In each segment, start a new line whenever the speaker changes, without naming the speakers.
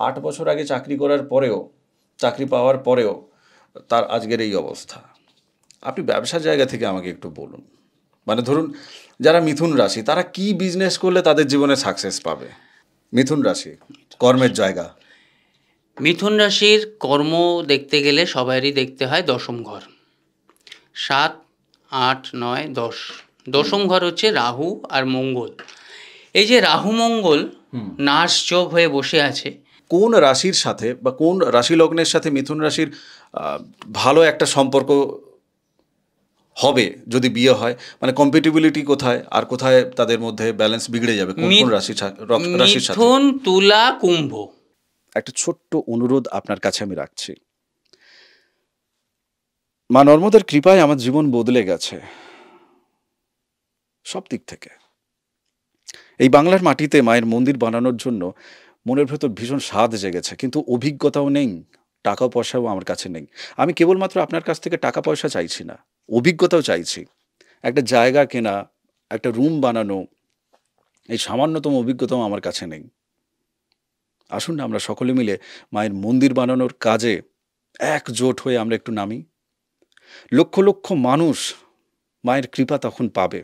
আট বছর আগে চাকরি করার পরেও চাকরি পাওয়ার পরেও তার আজকের এই অবস্থা। আপনি ব্যবসার জায়গা থেকে আমাকে একটু বলুন। মানে ধরুন যারা মিথুন রাশি তারা কি বিজনেস করলে তাদের জীবনে সাকসেস পাবে? মিথুন রাশি কর্মের জায়গা।
মিথুন রাশির কর্ম দেখতে গেলে সবারই দেখতে হয় দশম ঘর। সাত আট নয় দশ। দশম ঘর হচ্ছে রাহু আর মঙ্গল। এই যে রাহু মঙ্গল নাশ যোগ হয়ে বসে আছে
কোন রাশির সাথে বা কোন রাশি লগ্নের সাথে মিথুন রাশির ভালো একটা সম্পর্ক হবে যদি বিয়ে হয়? মানে কম্পিটিবিলিটি কোথায়? আর কোথায় তাদের মধ্যে ব্যালেন্স বিগড়ে যাবে? কোন কোন রাশি রাশির সাথে?
মিথুন তুলা কুম্ভ।
একটা ছোট্ট অনুরোধ আপনার কাছে আমি রাখছি। মা নর্মদার কৃপায় আমার জীবন বদলে গেছে। সব দিক থেকে। এই বাংলার মাটিতে মায়ের মন্দির বানানোর জন্য মনের ভেতর ভীষণ স্বাদ জেগেছে, কিন্তু অভিজ্ঞতাও নেই, টাকা পয়সাও আমার কাছে নেই। আমি কেবলমাত্র আপনার কাছ থেকে টাকা পয়সা চাইছি না, অভিজ্ঞতাও চাইছি। একটা জায়গা কেনা, একটা রুম বানানো, এই সামান্যতম অভিজ্ঞতাও আমার কাছে নেই। আসুন না, আমরা সকলে মিলে মায়ের মন্দির বানানোর কাজে একজোট হয়ে আমরা একটু নামি। লক্ষ লক্ষ মানুষ মায়ের কৃপা তখন পাবে,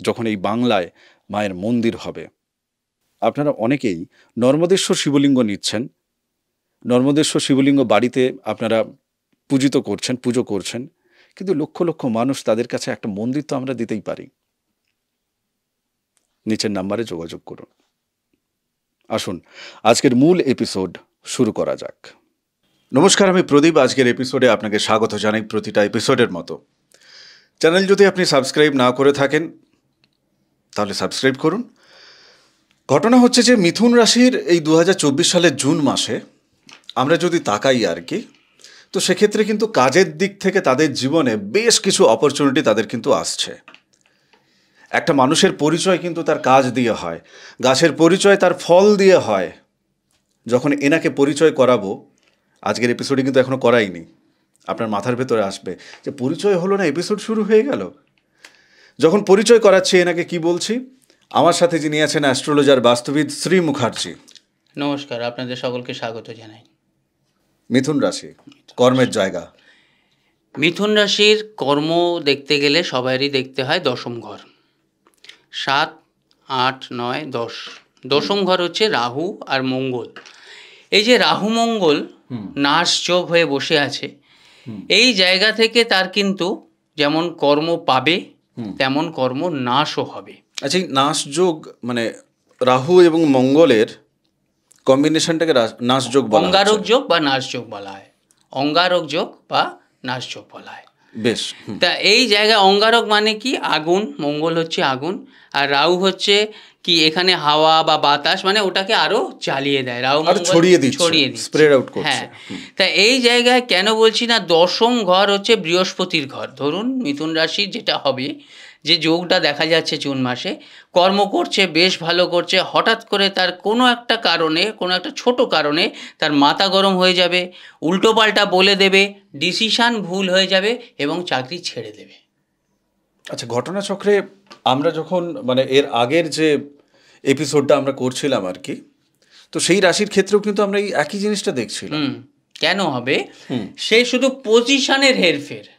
যখন এই বাংলায় মায়ের মন্দির হবে। আপনারা অনেকেই নর্মদেশ্বর শিবলিঙ্গ নিচ্ছেন। নর্মদেশ্বর শিবলিঙ্গ বাড়িতে আপনারা পূজিত করছেন, পুজো করছেন। কিন্তু লক্ষ লক্ষ মানুষ তাদের কাছে একটা মন্দির তো আমরা দিতেই পারি। নিচের নাম্বারে যোগাযোগ করুন। আসুন, আজকের মূল এপিসোড শুরু করা যাক। নমস্কার, আমি প্রদীপ। আজকের এপিসোডে আপনাকে স্বাগত জানাই প্রতিটা এপিসোডের মতো। চ্যানেল যদি আপনি সাবস্ক্রাইব না করে থাকেন, তাহলে সাবস্ক্রাইব করুন। ঘটনা হচ্ছে যে মিথুন রাশির এই দু হাজার চব্বিশ সালের জুন মাসে আমরা যদি তাকাই আর কি, তো সেক্ষেত্রে কিন্তু কাজের দিক থেকে তাদের জীবনে বেশ কিছু অপরচুনিটি তাদের কিন্তু আসছে। একটা মানুষের পরিচয় কিন্তু তার কাজ দিয়ে হয়, গাছের পরিচয় তার ফল দিয়ে হয়। যখন এনাকে পরিচয় করাবো, আজকের এপিসোডে কিন্তু এখনও করাইনি, আপনার মাথার ভেতরে আসবে যে পরিচয় হলো না এপিসোড শুরু হয়ে গেল। যখন পরিচয় করাচ্ছি, এনাকে কি বলছি? আমার সাথে যিনি আছেন অ্যাস্ট্রোলজার বাস্তবিদ শ্রী মুখার্জি।
নমস্কার আপনাদের সকলকে স্বাগত জানাই।
মিথুন রাশি কর্মের জায়গা।
মিথুন রাশির কর্ম দেখতে গেলে সবারই দেখতে হয় দশম ঘর। সাত আট নয় দশ। দশম ঘর হচ্ছে রাহু আর মঙ্গল। এই যে রাহু মঙ্গল নাশ যোগ হয়ে বসে আছে। এই জায়গা থেকে তার কিন্তু যেমন কর্ম পাবে তেমন কর্ম নাশও হবে।
আচ্ছা এই নাশ যোগ মানে রাহু এবং মঙ্গলের কম্বিনেশনটাকে রা- যোগ বলা
অঙ্গারক যোগ বা নাশ যোগ বলা হয়। অঙ্গারক যোগ বা নাশ যোগ বলা হয়।
বেশ
তা এই জায়গায় অঙ্গারক মানে কি? আগুন মঙ্গল হচ্ছে আগুন আর রাহু হচ্ছে কি এখানে হাওয়া বা বাতাস মানে ওটাকে আরও চালিয়ে দেয়। রাহু
ছড়িয়ে দিচ্ছে,
ছড়িয়ে দিচ্ছে।
spread out করছে।
হ্যাঁ। তা এই জায়গায় কেন বলছি না? দশম ঘর হচ্ছে বৃহস্পতির ঘর। ধরুন মিথুন রাশির যেটা হবে যে যোগটা দেখা যাচ্ছে জুন মাসে কর্ম করছে বেশ ভালো করছে হঠাৎ করে তার কোনো একটা কারণে কোনো একটা ছোট কারণে তার মাথা গরম হয়ে যাবে উল্টোপাল্টা বলে দেবে ডিসিশান ভুল হয়ে যাবে এবং চাকরি ছেড়ে দেবে।
আচ্ছা ঘটনাচক্রে আমরা যখন মানে এর আগের যে এপিসোডটা আমরা করছিলাম আর কি তো সেই রাশির ক্ষেত্রেও কিন্তু আমরা এই একই জিনিসটা দেখছিলাম।
কেন হবে? সে শুধু পজিশনের হেরফের।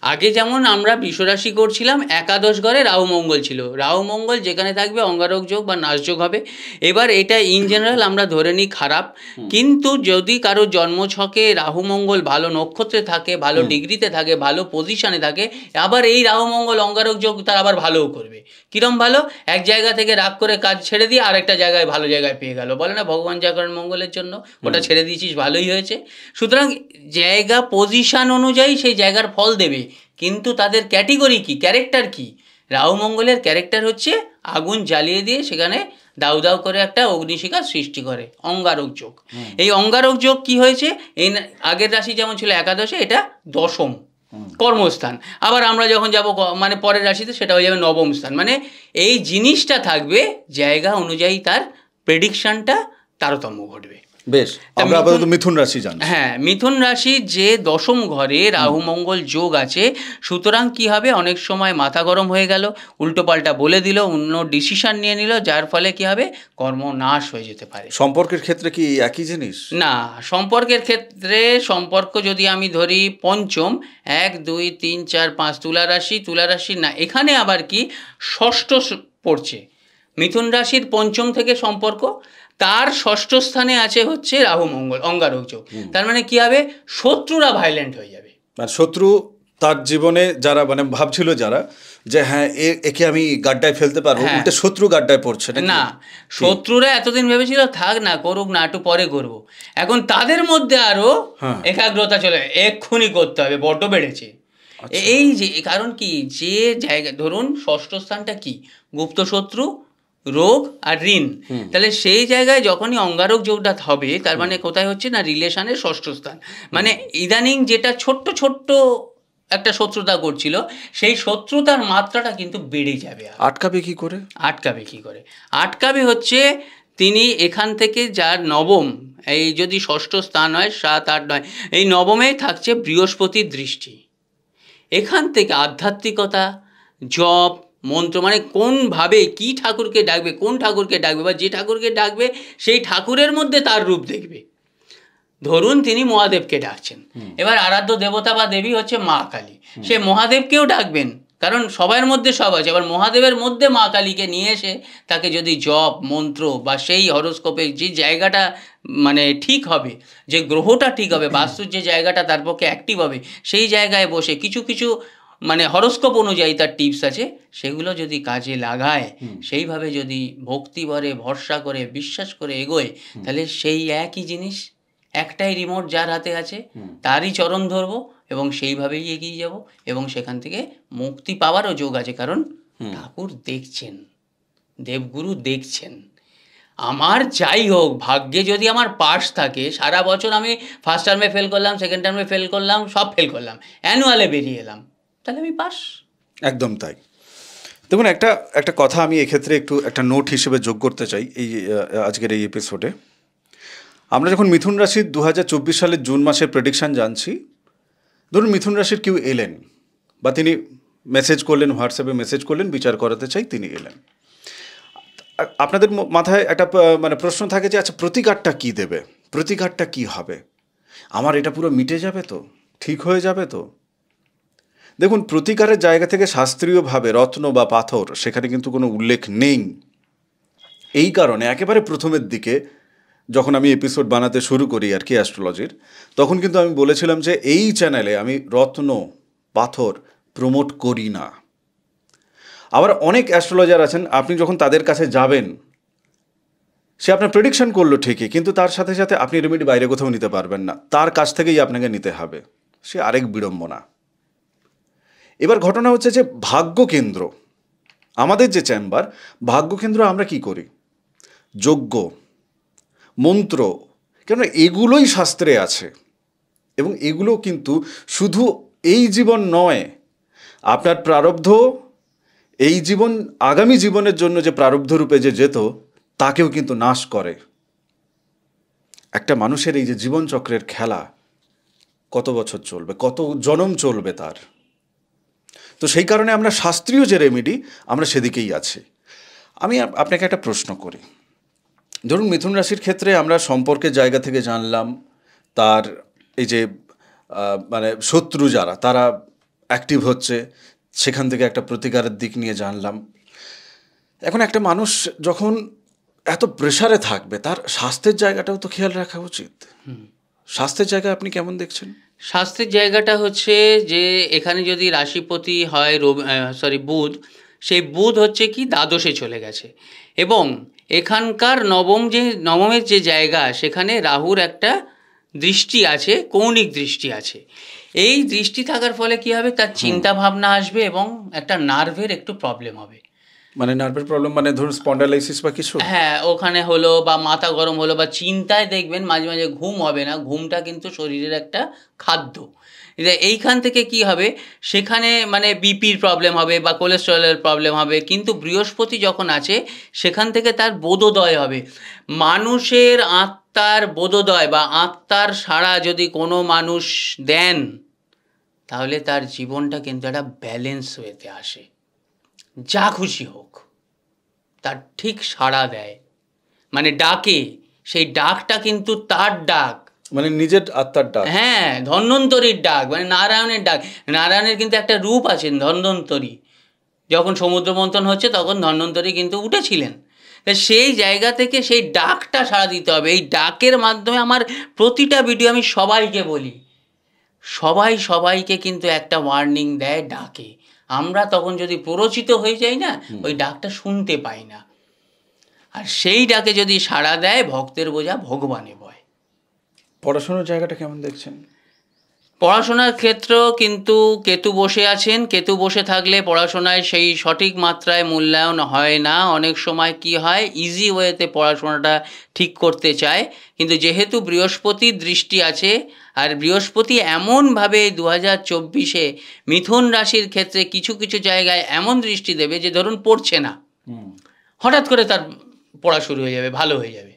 আগে যেমন আমরা বিশ্বরাশি করছিলাম একাদশ ঘরে রাহু মঙ্গল ছিল। রাহু মঙ্গল যেখানে থাকবে অঙ্গারক যোগ বা নাচ যোগ হবে। এবার এটা ইন জেনারেল আমরা ধরে নিই খারাপ। কিন্তু যদি কারও জন্ম ছকে রাহু মঙ্গল ভালো নক্ষত্রে থাকে ভালো ডিগ্রিতে থাকে ভালো পজিশনে থাকে আবার এই রাহু মঙ্গল অঙ্গারক যোগ তার আবার ভালোও করবে। কিরম ভালো? এক জায়গা থেকে রাগ করে কাজ ছেড়ে দিয়ে আরেকটা জায়গায় ভালো জায়গায় পেয়ে গেল। বলে না ভগবান জাগরণ মঙ্গলের জন্য। ওটা ছেড়ে দিয়েছিস ভালোই হয়েছে। সুতরাং জায়গা পজিশন অনুযায়ী সেই জায়গার ফল দেবে। কিন্তু তাদের ক্যাটেগরি কি? ক্যারেক্টার কি? রাহু মঙ্গলের ক্যারেক্টার হচ্ছে আগুন জ্বালিয়ে দিয়ে সেখানে দাউ দাউ করে একটা অগ্নিশিখার সৃষ্টি করে অঙ্গারক যোগ। এই অঙ্গারক যোগ কি হয়েছে? এই আগের রাশি যেমন ছিল একাদশে এটা দশম। কর্মস্থান। আবার আমরা যখন যাব মানে পরের রাশিতে সেটা হয়ে যাবে নবম স্থান। মানে এই জিনিসটা থাকবে, জায়গা অনুযায়ী তার প্রেডিকশানটা তারতম্য ঘটবে।
বেশ আমরা আপাতত মিথুন রাশি জানি
হ্যাঁ মিথুন রাশি যে দশম ঘরে রাহু মঙ্গল যোগ আছে সুতরাং কি হবে? অনেক সময় মাথা গরম হয়ে গেল উল্টোপাল্টা বলে দিল অন্য ডিসিশন নিয়ে নিল যার ফলে কি হবে? কর্ম নাশ হয়ে যেতে পারে।
সম্পর্কের ক্ষেত্রে কি একই জিনিস?
না সম্পর্কের ক্ষেত্রে সম্পর্ক যদি আমি ধরি পঞ্চম এক দুই তিন চার পাঁচ তুলা রাশি তুলা রাশি না এখানে আবার কি ষষ্ঠ পড়ছে। মিথুন রাশির পঞ্চম থেকে সম্পর্ক তার ষষ্ঠ স্থানে আছে হচ্ছে রাহু মঙ্গল অঙ্গারক যোগ। তার মানে কি হবে? শত্রুরা ভাইলেন্ট হয়ে যাবে।
মানে শত্রু তার জীবনে যারা মানে ভাবছিল যারা যে হ্যাঁ একে আমি গাড্ডায় ফেলতে পারব
হ্যাঁ।
উল্টে শত্রু গাড্ডায় পড়ছে
না শত্রুরা এতদিন ভেবেছিল থাক না করুক না একটু পরে করব। এখন তাদের মধ্যে আরও
হ্যাঁ।
একাগ্রতা চলে এক্ষুনি করতে হবে বড্ড বেড়েছে। এই যে কারণ কি? যে জায়গা ধরুন ষষ্ঠ স্থানটা কি? গুপ্ত শত্রু রোগ আর ঋণ। তাহলে সেই জায়গায় যখনই অঙ্গারক যোগটা হবে তার মানে কোথায় হচ্ছে না? রিলেশনের ষষ্ঠ স্থান। মানে ইদানিং যেটা ছোট্ট ছোট্ট একটা শত্রুতা করছিল সেই শত্রুতার মাত্রাটা কিন্তু বেড়ে যাবে
আটকাবে কি করে?
আটকাবে কি করে? আটকাবে হচ্ছে তিনি এখান থেকে যার নবম এই যদি ষষ্ঠ স্থান হয় সাত আট নয় এই নবমেই থাকছে বৃহস্পতির দৃষ্টি। এখান থেকে আধ্যাত্মিকতা জপ মন্ত্র মানে কোনভাবে কি ঠাকুরকে ডাকবে কোন ঠাকুরকে ডাকবে বা যে ঠাকুরকে ডাকবে সেই ঠাকুরের মধ্যে তার রূপ দেখবে। ধরুন তিনি মহাদেবকে ডাকছেন। এবার আরাধ্য দেবতা বা দেবী হচ্ছে মা কালী। সে মহাদেবকেও ডাকবেন কারণ সবার মধ্যে সব আছে। এবার মহাদেবের মধ্যে মা কালীকে নিয়ে এসে তাকে যদি জপ মন্ত্র বা সেই হরস্কোপে যে জায়গাটা মানে ঠিক হবে যে গ্রহটা ঠিক হবে বাস্তুর যে জায়গাটা তার পক্ষে অ্যাক্টিভ হবে সেই জায়গায় বসে কিছু কিছু মানে হরস্কোপ অনুযায়ী তার টিপস আছে সেগুলো যদি কাজে লাগায় সেইভাবে যদি ভক্তি ভরে ভরসা করে বিশ্বাস করে এগোয় তাহলে সেই একই জিনিস একটাই রিমোট যার হাতে আছে তারই চরণ ধরবো এবং সেইভাবেই এগিয়ে যাব এবং সেখান থেকে মুক্তি পাওয়ারও যোগ আছে। কারণ ঠাকুর দেখছেন দেবগুরু দেখছেন। আমার যাই হোক ভাগ্যে যদি আমার পাস থাকে সারা বছর আমি ফার্স্ট টার্মে ফেল করলাম সেকেন্ড টার্মে ফেল করলাম সব ফেল করলাম অ্যানুয়ালে বেরিয়ে এলাম। তাহলে আমি পাস।
একদম তাই। দেখুন, একটা একটা কথা আমি এক্ষেত্রে একটু একটা নোট হিসেবে যোগ করতে চাই এই আজকের এই এপিসোডে আমরা যখন মিথুন রাশির দু হাজার চব্বিশ সালের জুন মাসের প্রেডিকশান জানছি, ধরুন মিথুন রাশির কেউ এলেন বা তিনি মেসেজ করলেন হোয়াটসঅ্যাপে মেসেজ করলেন, বিচার করাতে চাই তিনি এলেন। আপনাদের মাথায় একটা মানে প্রশ্ন থাকে যে আচ্ছা প্রতিকারটা কি দেবে? প্রতিকারটা কি হবে? আমার এটা পুরো মিটে যাবে তো? ঠিক হয়ে যাবে তো? দেখুন, প্রতিকারের জায়গা থেকে শাস্ত্রীয়ভাবে রত্ন বা পাথর সেখানে কিন্তু কোনো উল্লেখ নেই। এই কারণে একেবারে প্রথমের দিকে যখন আমি এপিসোড বানাতে শুরু করি আর কি অ্যাস্ট্রোলজির তখন কিন্তু আমি বলেছিলাম যে এই চ্যানেলে আমি রত্ন, পাথর প্রমোট করি না। আবার অনেক অ্যাস্ট্রোলজার আছেন, আপনি যখন তাদের কাছে যাবেন, সে আপনার প্রেডিকশন করল ঠিকই, কিন্তু তার সাথে সাথে আপনি রেমেডি বাইরে কোথাও নিতে পারবেন না। তার কাছ থেকেই আপনাকে নিতে হবে। সে আরেক বিড়ম্বনা। এবার ঘটনা হচ্ছে যে ভাগ্য কেন্দ্র আমাদের যে চেম্বার ভাগ্য কেন্দ্র আমরা কি করি? যজ্ঞ, মন্ত্র কেন এগুলোই শাস্ত্রে আছে। এবং এগুলো কিন্তু শুধু এই জীবন নয়, আপনার প্রারব্ধ, এই জীবন, আগামী জীবনের জন্য যে প্রারব্ধ রূপে যে যেত, তাকেও কিন্তু নাশ করে। একটা মানুষের এই যে জীবনচক্রের খেলা, কত বছর চলবে, কত জনম চলবে তার? তো সেই কারণে আমরা শাস্ত্রীয় যে রেমেডি আমরা সেদিকেই আছি। আমি আপনাকে একটা প্রশ্ন করি। ধরুন মিথুন রাশির ক্ষেত্রে আমরা সম্পর্কের জায়গা থেকে জানলাম তার এই যে মানে শত্রু যারা তারা অ্যাক্টিভ হচ্ছে সেখান থেকে একটা প্রতিকারের দিক নিয়ে জানলাম। এখন একটা মানুষ যখন এত প্রেশারে থাকবে তার স্বাস্থ্যের জায়গাটাও তো খেয়াল রাখা উচিত। স্বাস্থ্যের জায়গা আপনি কেমন দেখছেন?
স্বাস্থ্যের জায়গাটা হচ্ছে যে এখানে যদি রাশিপতি হয় রবি সরি বুধ সেই বুধ হচ্ছে কি দ্বাদশে চলে গেছে। এবং এখানকার নবম যে নবমের যে জায়গা সেখানে রাহুর একটা দৃষ্টি আছে কৌণিক দৃষ্টি আছে। এই দৃষ্টি থাকার ফলে কি হবে? তার চিন্তা ভাবনা আসবে এবং একটা নার্ভের একটু প্রবলেম হবে।
মানে নার্ভের প্রবলেম মানে ধরুন স্পন্ডালাইসিস বা কিছু?
হ্যাঁ ওখানে হলো বা মাথা গরম হলো বা চিন্তায় দেখবেন মাঝে মাঝে ঘুম হবে না, ঘুমটা কিন্তু শরীরের একটা খাদ্য। এইখান থেকে কি হবে? সেখানে মানে বিপির প্রবলেম হবে বা কোলেস্ট্রলের প্রবলেম হবে, কিন্তু বৃহস্পতি যখন আছে, সেখান থেকে তার বোধোদয় হবে। মানুষের আত্মার বোধোদয় বা আত্মার সাড়া যদি কোনো মানুষ দেন, তাহলে তার জীবনটা কিন্তু একটা ব্যালেন্স হয়েতে আসে। যা খুশি হোক তার ঠিক সাড়া দেয়। মানে ডাকে সেই ডাকটা কিন্তু তার ডাক।
মানে নিজের আত্মার ডাক।
হ্যাঁ ধন্বন্তরীর ডাক মানে নারায়ণের ডাক। নারায়ণের কিন্তু একটা রূপ আছেন ধন্বন্তরী। যখন সমুদ্র মন্থন হচ্ছে তখন ধন্বন্তরী কিন্তু উঠেছিলেন। সেই জায়গা থেকে সেই ডাকটা সাড়া দিতে হবে। এই ডাকের মাধ্যমে আমার প্রতিটা ভিডিও আমি সবাইকে বলি। সবাই সবাইকে কিন্তু একটা ওয়ার্নিং দেয় ডাকে। আমরা তখন যদি প্ররোচিত হয়ে যাই না ওই ডাকটা শুনতে পাই না। আর সেই ডাকে যদি সাড়া দেয় ভক্তের বোঝা ভগবানে বয়।
পড়াশোনার জায়গাটা কেমন দেখছেন?
পড়াশোনার ক্ষেত্র কিন্তু কেতু বসে আছেন। কেতু বসে থাকলে পড়াশোনায় সেই সঠিক মাত্রায় মূল্যায়ন হয় না। অনেক সময় কি হয় ইজি ওয়েতে পড়াশোনাটা ঠিক করতে চায়। কিন্তু যেহেতু বৃহস্পতির দৃষ্টি আছে আর বৃহস্পতি এমনভাবে দু হাজার চব্বিশে মিথুন রাশির ক্ষেত্রে কিছু কিছু জায়গায় এমন দৃষ্টি দেবে যে ধরুন পড়ছে না। হঠাৎ করে তার পড়া শুরু হয়ে যাবে ভালো হয়ে যাবে।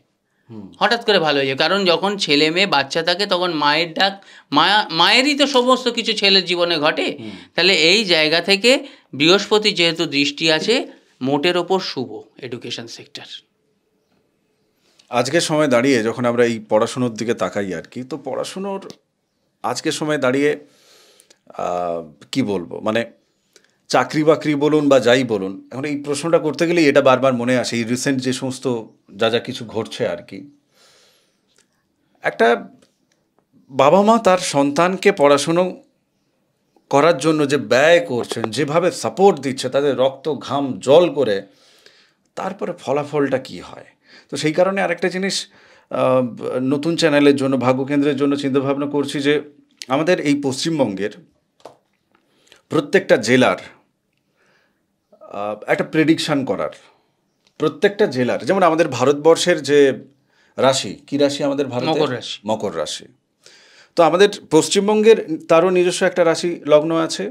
হঠাৎ করে ভালো হয়ে যাবে কারণ যখন ছেলে মেয়ে বাচ্চা থাকে তখন মায়ের ডাক মায়া মায়েরই তো সমস্ত কিছু ছেলের জীবনে ঘটে। তাহলে এই জায়গা থেকে বৃহস্পতি যেহেতু দৃষ্টি আছে মোটের ওপর শুভ এডুকেশন সেক্টর
আজকের সময় দাঁড়িয়ে যখন আমরা এই পড়াশুনোর দিকে তাকাই আর কি, তো পড়াশুনোর আজকের সময় দাঁড়িয়ে কি বলব? মানে চাকরি বাকরি বলুন বা যাই বলুন, এখন এই প্রশ্নটা করতে গেলেই এটা বারবার মনে আসে, এই রিসেন্ট যে সমস্ত যা যা কিছু ঘটছে আর কি। একটা বাবা মা তার সন্তানকে পড়াশুনো করার জন্য যে ব্যয় করছেন, যেভাবে সাপোর্ট দিচ্ছে, তাদের রক্ত, ঘাম, জল করে, তারপরে ফলাফলটা কি হয়? তো সেই কারণে আরেকটা জিনিস নতুন চ্যানেলের জন্য ভাগ্যকেন্দ্রের জন্য চিন্তাভাবনা করছি যে আমাদের এই পশ্চিমবঙ্গের প্রত্যেকটা জেলার একটা প্রেডিকশান করার। প্রত্যেকটা জেলার যেমন আমাদের ভারতবর্ষের যে রাশি কি রাশি আমাদের ভারত?
রাশি।
মকর রাশি। তো আমাদের পশ্চিমবঙ্গের তারও নিজস্ব একটা রাশি লগ্ন আছে।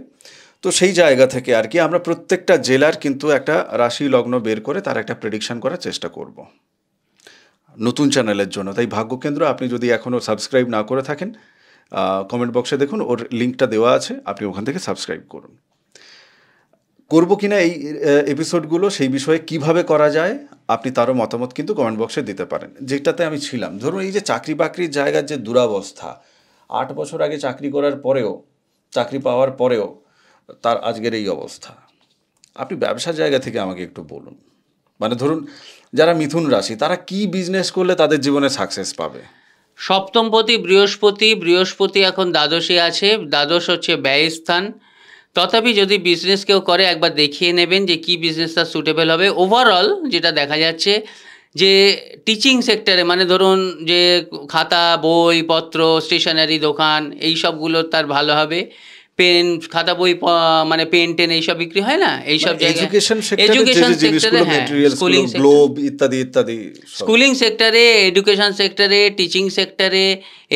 তো সেই জায়গা থেকে আর কি আমরা প্রত্যেকটা জেলার কিন্তু একটা রাশি লগ্ন বের করে তার একটা প্রেডিকশন করার চেষ্টা করব। নতুন চ্যানেলের জন্য। তাই ভাগ্যকেন্দ্র, আপনি যদি এখনও সাবস্ক্রাইব না করে থাকেন কমেন্ট বক্সে দেখুন, ওর লিঙ্কটা দেওয়া আছে, আপনি ওখান থেকে সাবস্ক্রাইব করুন। করব কিনা এই এপিসোডগুলো সেই বিষয়ে কীভাবে করা যায়, আপনি তারও মতামত কিন্তু কমেন্ট বক্সে দিতে পারেন। যেটাতে আমি ছিলাম। ধরুন, এই যে চাকরি বাকরির জায়গার যে দুরাবস্থা, আট বছর আগে চাকরি করার পরেও, চাকরি পাওয়ার পরেও, তার আজকের এই অবস্থা। আপনি ব্যবসার জায়গা থেকে আমাকে একটু বলুন। মানে ধরুন, যারা মিথুন রাশি, তারা কি বিজনেস করলে তাদের জীবনে সাকসেস পাবে?
সপ্তমপতি বৃহস্পতি বৃহস্পতি এখন দ্বাদশে আছে, দ্বাদশ হচ্ছে ব্যয়স্থান তথাপি যদি বিজনেস কেউ করে, একবার দেখিয়ে নেবেন যে কি বিজনেসটা সুটেবল হবে। ওভারঅল যেটা দেখা যাচ্ছে যে টিচিং সেক্টরে মানে ধরুন যে খাতা, বই, পত্র স্টেশনারি দোকান, এই সবগুলো তার ভালো হবে। পেন খাতা বই মানে পেন টেন এইসব বিক্রি হয় না? এইসব
এডুকেশন সেক্টরে
হ্যাঁ স্কুলিং
গ্লোব ইত্যাদি ইত্যাদি
স্কুলিং সেক্টরে এডুকেশন সেক্টরে টিচিং সেক্টরে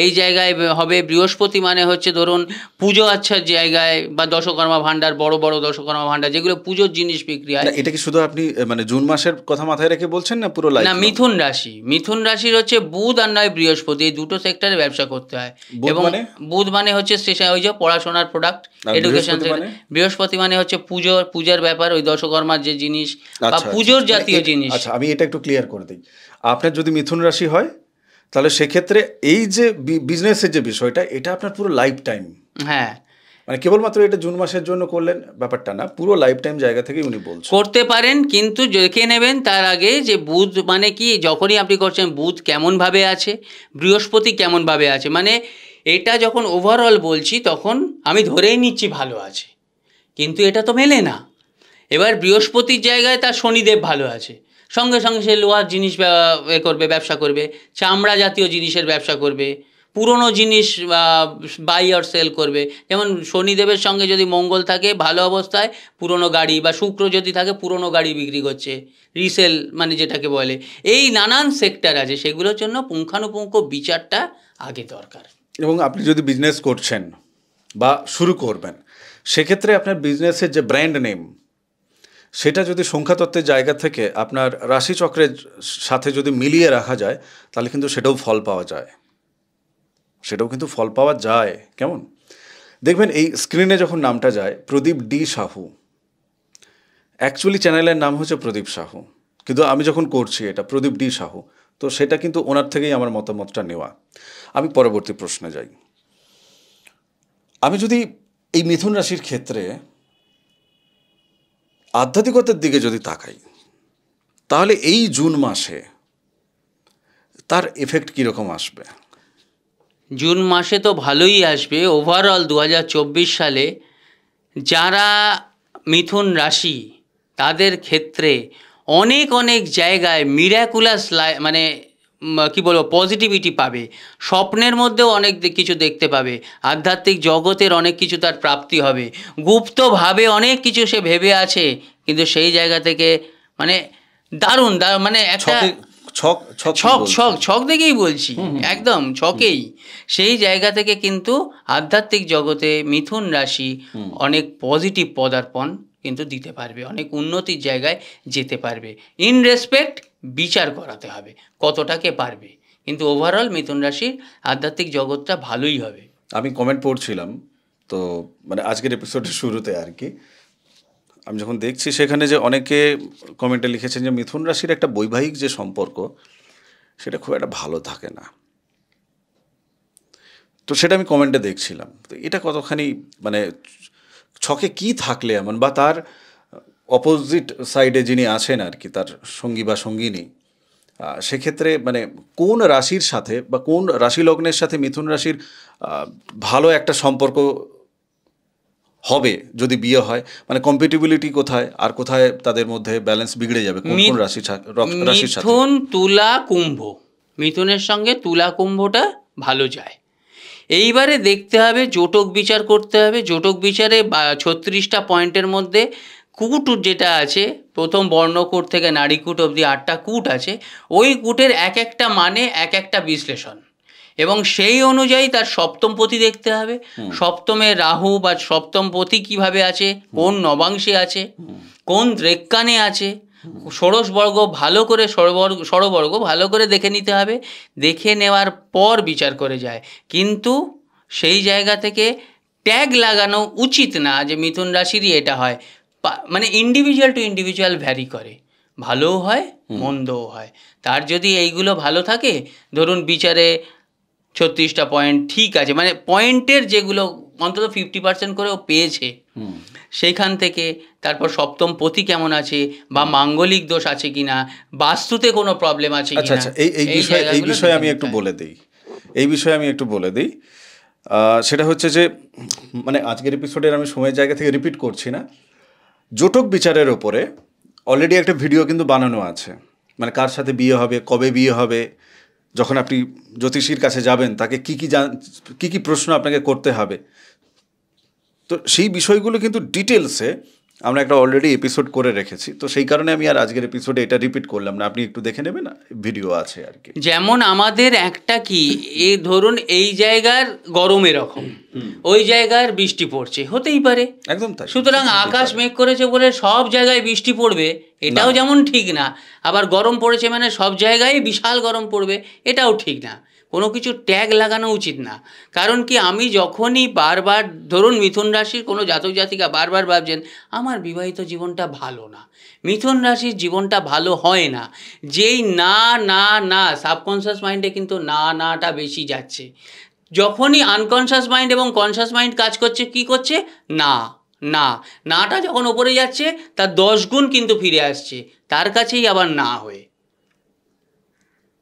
এই জায়গায় হবে বৃহস্পতি মানে হচ্ছে ধরুন পুজো আচ্ছার জায়গায় বা দশকর্মা ভাণ্ডার বড় বড় দশকর্মা ভাণ্ডার যেগুলো পুজোর জিনিস বিক্রি হয়।
এটা কি শুধু আপনি মানে জুন মাসের কথা মাথায় রেখে বলছেন না পুরো
না মিথুন রাশি। মিথুন রাশির হচ্ছে বুধ আর নয় বৃহস্পতি এই দুটো সেক্টরে ব্যবসা করতে হয়। এবং
মানে?
বুধ মানে হচ্ছে স্টেশন ওই যে পড়াশোনার প্রোডাক্ট
আর
এডুকেশন
বৃহস্পতি মানে?
বৃহস্পতি মানে হচ্ছে পুজো পূজার ব্যাপার ওই দশকর্মার যে জিনিস বা
আচ্ছা,
পুজোর
আচ্ছা।
জাতীয় জিনিস।
আচ্ছা আমি এটা একটু ক্লিয়ার করে দিই। আপনার যদি মিথুন রাশি হয় তাহলে সেক্ষেত্রে এই যে বিজনেসের যে বিষয়টা এটা আপনার পুরো লাইফ টাইম
হ্যাঁ।
মানে কেবলমাত্র এটা জুন মাসের জন্য করলেন ব্যাপারটা না পুরো লাইফ টাইম জায়গা থেকে উনি বলছেন।
করতে পারেন কিন্তু দেখে নেবেন তার আগে যে বুধ মানে কি যখনই আপনি করছেন বুধ কেমনভাবে আছে বৃহস্পতি কেমনভাবে আছে মানে এটা যখন ওভারঅল বলছি, তখন আমি ধরেই নিচ্ছি ভালো আছে। কিন্তু এটা তো মেলে না। এবার বৃহস্পতির জায়গায় তার শনিদেব ভালো আছে। সঙ্গে সঙ্গে সে লোহার জিনিস এ করবে, ব্যবসা করবে। চামড়া জাতীয় জিনিসের ব্যবসা করবে। পুরনো জিনিস বাই আর সেল করবে। যেমন শনিদেবের সঙ্গে যদি মঙ্গল থাকে ভালো অবস্থায়, পুরনো গাড়ি বা শুক্র যদি থাকে, পুরনো গাড়ি বিক্রি করছে। রিসেল মানে যেটাকে বলে। এই নানান সেক্টর আছে, সেগুলোর জন্য পুঙ্খানুপুঙ্খ বিচারটা আগে দরকার।
এবং আপনি যদি বিজনেস করছেন বা শুরু করবেন, সেক্ষেত্রে আপনার বিজনেসের যে ব্র্যান্ড নেম সেটা যদি সংখ্যাতত্ত্বের জায়গা থেকে আপনার রাশিচক্রের সাথে যদি মিলিয়ে রাখা যায়, তাহলে কিন্তু সেটাও ফল পাওয়া যায়। সেটাও কিন্তু ফল পাওয়া যায়। কেমন? দেখবেন এই স্ক্রিনে যখন নামটা যায়, প্রদীপ ডি সাহু। অ্যাকচুয়ালি চ্যানেলের নাম হচ্ছে প্রদীপ সাহু। কিন্তু আমি যখন করছি এটা, প্রদীপ ডি সাহু। তো সেটা কিন্তু ওনার থেকেই আমার মতামতটা নেওয়া। আমি পরবর্তী প্রশ্নে যাই। আমি যদি এই মিথুন রাশির ক্ষেত্রে আধ্যাত্মিকতার দিকে যদি তাকাই, তাহলে এই জুন মাসে তার এফেক্ট কীরকম আসবে?
জুন মাসে তো ভালোই আসবে। ওভারঅল দু হাজার চব্বিশ সালে যারা মিথুন রাশি, তাদের ক্ষেত্রে অনেক অনেক জায়গায় মিরাকুলাস মানে কি বলব পজিটিভিটি পাবে। স্বপ্নের মধ্যেও অনেক কিছু দেখতে পাবে। আধ্যাত্মিক জগতের অনেক কিছু তার প্রাপ্তি হবে। গুপ্তভাবে অনেক কিছু সে ভেবে আছে কিন্তু সেই জায়গা থেকে মানে দারুণ দারুণ মানে একটা
ছক ছক ছক?
ছক ছক দেখেই বলছি। একদম ছকেই। সেই জায়গা থেকে কিন্তু আধ্যাত্মিক জগতে মিথুন রাশি অনেক পজিটিভ পদার্পণ কিন্তু দিতে পারবে। অনেক উন্নতির জায়গায় যেতে পারবে। ইন রেসপেক্ট বিচার করাতে হবে কতটাকে পারবে। কিন্তু ওভারঅল মিথুন রাশির আধ্যাত্মিক জগৎটা ভালোই হবে।
আমি কমেন্ট পড়ছিলাম, তো মানে আজকের এপিসোডের শুরুতে আর কি। আমি যখন দেখছি সেখানে যে অনেকে কমেন্টে লিখেছেন যে মিথুন রাশির একটা বৈবাহিক যে সম্পর্ক, সেটা খুব একটা ভালো থাকে না। তো সেটা আমি কমেন্টে দেখছিলাম। তো এটা কতখানি মানে ছকে কি থাকলে এমন? বা তার অপোজিট সাইডে যিনি আছেন আর কি তার সঙ্গী বা সঙ্গিনী সেক্ষেত্রে মানে কোন রাশির সাথে বা কোন রাশি লগ্নের সাথে মিথুন রাশির ভালো একটা সম্পর্ক হবে যদি বিয়ে হয়? মানে কম্পিটিবিলিটি কোথায়? আর কোথায় তাদের মধ্যে ব্যালেন্স বিগড়ে যাবে? কোন কোন রাশি রাশির সাথে?
মিথুন তুলা কুম্ভ। মিথুনের সঙ্গে তুলা কুম্ভটা ভালো যায়। এইবারে দেখতে হবে জোটক বিচার করতে হবে। জোটক বিচারে ছত্রিশটা পয়েন্টের মধ্যে কুট যেটা আছে প্রথম বর্ণকূট থেকে নারীকূট অবধি আটটা কূট আছে ওই কূটের এক একটা মানে এক একটা বিশ্লেষণ। এবং সেই অনুযায়ী তার সপ্তম পতি দেখতে হবে। সপ্তমে রাহু বা সপ্তম পতি কীভাবে আছে? কোন নবাংশে আছে? কোন দ্রেক্কানে আছে? ষোড়শ বর্গ ভালো করে সরবর্গ সরবর্গ ভালো করে দেখে নিতে হবে। দেখে নেওয়ার পর বিচার করে যায়। কিন্তু সেই জায়গা থেকে ট্যাগ লাগানো উচিত না যে মিথুন রাশিরই এটা হয়। মানে ইন্ডিভিজুয়াল টু ইন্ডিভিজুয়াল ভ্যারি করে। ভালোও হয় মন্দও হয়। তার যদি এইগুলো ভালো থাকে ধরুন বিচারে ছত্রিশটা পয়েন্ট ঠিক আছে। মানে পয়েন্টের যেগুলো অন্তত ফিফটি পার্সেন্ট করেও পেয়েছে
হুম।
সেইখান থেকে তারপর সপ্তম পতি কেমন আছে বা মাঙ্গলিক দোষ আছে কিনা বাস্তুতে কোনো প্রবলেম আছে
আচ্ছা আচ্ছা এই এই বিষয়ে এই বিষয়ে আমি একটু বলে দিই। এই বিষয়ে আমি একটু বলে দিই। সেটা হচ্ছে যে মানে আজকের এপিসোডের আমি সময়ের জায়গা থেকে রিপিট করছি না। জোটক বিচারের ওপরে অলরেডি একটা ভিডিও কিন্তু বানানো আছে। মানে কার সাথে বিয়ে হবে কবে বিয়ে হবে যখন আপনি জ্যোতিষীর কাছে যাবেন তাকে কি কি জান কী কী প্রশ্ন আপনাকে করতে হবে? তো সেই বিষয়গুলো কিন্তু ডিটেলসে আমরা একটা অলরেডি এপিসোড করে রেখেছি। তো সেই কারণে আমি আর আজকের এপিসোডে এটা রিপিট করলাম না। আপনি একটু দেখে নেবেন ভিডিও আছে আর কি।
যেমন আমাদের একটা কি এই ধরুন এই জায়গার গরম এরকম। ওই জায়গার বৃষ্টি পড়ছে হতেই পারে।
একদম তাই।
সুতরাং আকাশ মেঘ করেছে বলে সব জায়গায় বৃষ্টি পড়বে এটাও যেমন ঠিক না আবার গরম পড়েছে মানে সব জায়গায় বিশাল গরম পড়বে এটাও ঠিক না। কোনো কিছু ট্যাগ লাগানো উচিত না। কারণ কি আমি যখনই বারবার ধরুন মিথুন রাশির কোনো জাতক জাতিকা বারবার ভাবছেন আমার বিবাহিত জীবনটা ভালো না। মিথুন রাশির জীবনটা ভালো হয় না। যেই না না না সাবকনসিয়াস মাইন্ডে কিন্তু না নাটা বেশি যাচ্ছে। যখনই আনকনশাস মাইন্ড এবং কনশাস মাইন্ড কাজ করছে কি করছে? না। না, নাটা যখন ওপরে যাচ্ছে, তার দশ গুণ কিন্তু ফিরে আসছে, তার কাছেই আবার না হয়ে।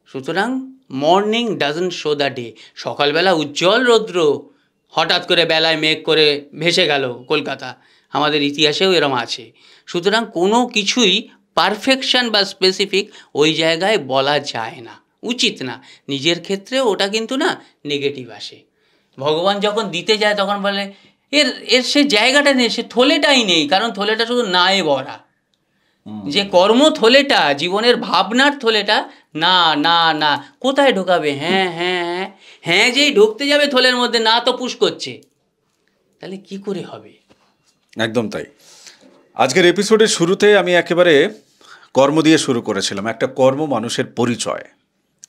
সুতরাং morning doesn't show the day সকালবেলা উজ্জ্বল রৌদ্র হঠাৎ করে বেলায় মেঘ করে ভেসে গেল কলকাতা। আমাদের ইতিহাসেও এরম আছে। সুতরাং কোনো কিছুই পারফেকশন বা স্পেসিফিক ওই জায়গায় বলা যায় না। উচিত না। নিজের ক্ষেত্রে ওটা কিন্তু না নেগেটিভ আসে। ভগবান যখন দিতে যায়, তখন বলে এর এর সে জায়গাটা নেই সে থলেটাই নেই কারণ থলেটা শুধু নায়ে ভরা। যে কর্ম থলেটা জীবনের ভাবনার থলেটা না না না কোথায় ঢোকাবে? হ্যাঁ হ্যাঁ হ্যাঁ হ্যাঁ যেই ঢুকতে যাবে থলের মধ্যে না তো পুশ করছে। তাহলে কি করে হবে?
একদম তাই। আজকের এপিসোডের শুরুতে আমি একেবারে কর্ম দিয়ে শুরু করেছিলাম একটা কর্ম মানুষের পরিচয়।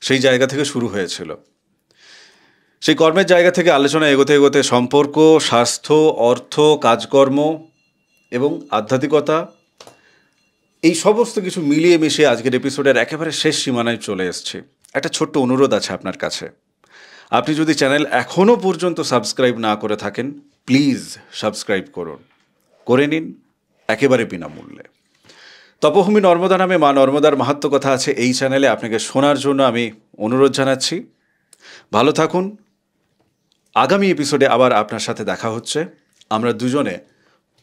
সেই জায়গা থেকে শুরু হয়েছিল। সেই কর্মের জায়গা থেকে আলোচনা এগোতে এগোতে সম্পর্ক, স্বাস্থ্য, অর্থ, কাজকর্ম এবং আধ্যাত্মিকতা, এই সমস্ত কিছু মিলিয়ে মিশিয়ে আজকের এপিসোডের একেবারে শেষ সীমানায় চলে এসছে। একটা ছোট্ট অনুরোধ আছে আপনার কাছে। আপনি যদি চ্যানেল এখনও পর্যন্ত সাবস্ক্রাইব না করে থাকেন, প্লিজ সাবস্ক্রাইব করুন। করে নিন একেবারে বিনামূল্যে। তপভূমি নর্মদা নামে মা নর্মদার মাহাত্ম কথা আছে এই চ্যানেলে। আপনাকে শোনার জন্য আমি অনুরোধ জানাচ্ছি। ভালো থাকুন আগামী এপিসোডে আবার আপনার সাথে দেখা হচ্ছে। আমরা দুজনে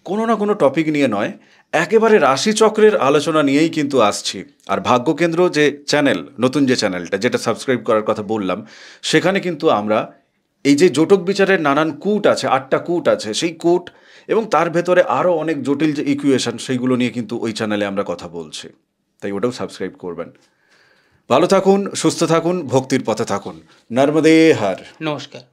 কোনো না কোনো টপিক নিয়ে নয়, একেবারে রাশিচক্রের আলোচনা নিয়েই কিন্তু আসছি। আর ভাগ্যকেন্দ্র যে চ্যানেল নতুন যে চ্যানেলটা যেটা সাবস্ক্রাইব করার কথা বললাম, সেখানে কিন্তু আমরা এই যে জোটক বিচারের নানান কূট আছে, আটটা কূট আছে, সেই কূট এবং তার ভেতরে আরও অনেক জটিল যে ইকুয়েশন সেইগুলো নিয়ে কিন্তু ওই চ্যানেলে আমরা কথা বলছি। তাই ওটাও সাবস্ক্রাইব করবেন। ভালো থাকুন, সুস্থ থাকুন, ভক্তির পথে থাকুন। নর্মদে হার।
নমস্কার।